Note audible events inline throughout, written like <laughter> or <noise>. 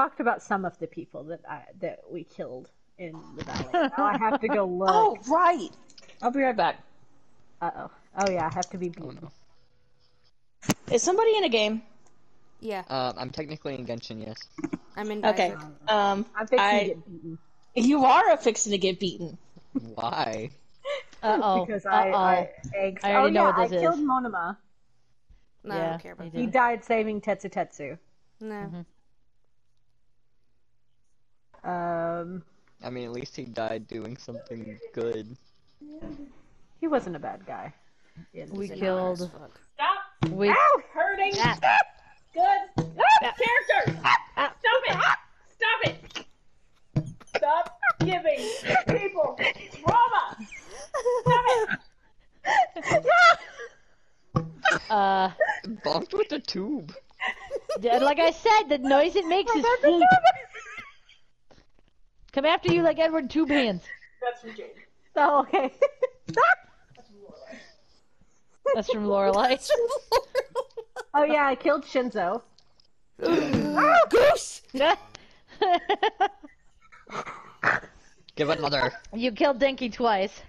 talked about some of the people that I, that we killed in the valley. <laughs> Now I have to go look. Oh, right. I'll be right back. Uh oh. Oh yeah, I have to be Oh beaten. no. Is somebody in a game? Yeah, Uh, I'm technically in Genshin, yes. I'm in. Okay. Isaac. Um, I'm fixing I- to get beaten you are a fixing to get beaten. Why? Uh oh. because uh I, oh. I eggs. I already oh know yeah, what this I killed is. Monoma. No, I don't care about you that. He died saving Tetsu Tetsu. No. Um, I mean, at least he died doing something good. he wasn't a bad guy. We killed. Stop We hurting. Ah. Good. Characters. Stop it. Stop it. Stop giving people trauma. Stop it. <laughs> uh, Bonked with the tube. yeah, like I said, the noise it makes is food. Come after you like Edward Two Hands. <laughs> That's from Jade. Oh okay. <laughs> That's from Lorelai. oh yeah, I killed Shinzo. oh, <gasps> Goose. <laughs> Give another. you killed Denki twice.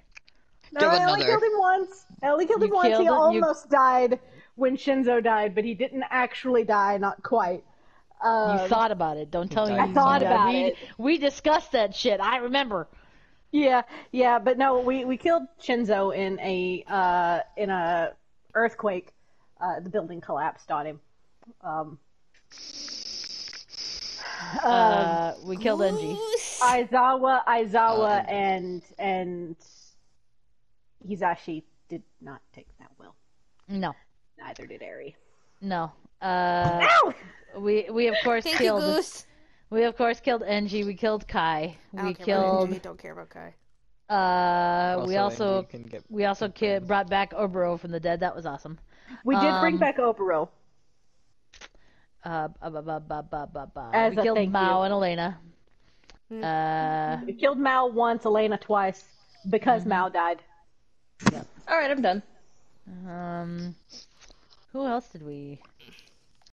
No, Give I only another. killed him once. I only killed him You once. killed He him? You- almost died when Shinzo died, but he didn't actually die. Not quite. Um, You thought about it. Don't tell me. I you thought about we, it. We discussed that shit. I remember. Yeah, yeah, but no, we, we killed Shinzo in a uh, in a earthquake. Uh, the building collapsed on him. Um, Uh, we killed Enji. Aizawa, Aizawa, Um. and and Hisashi did not take that well. No, Neither did Eri. no. Uh, Ow! We we of course Thank you, killed. Goose. We of course killed Enji. We killed Kai. I We don't care killed. about Enji, Don't care about Kai. Uh, we also Andy can get we also ki- brought back Oboro from the dead. That was awesome. We did bring Um, back Oboro. Uh, ba, ba, ba, ba, ba, ba, ba. As we a killed thank Mao you. and Elena. Hmm. Uh, We killed Mao once, Elena twice, because Mao died. All right, I'm done. um, who else did we?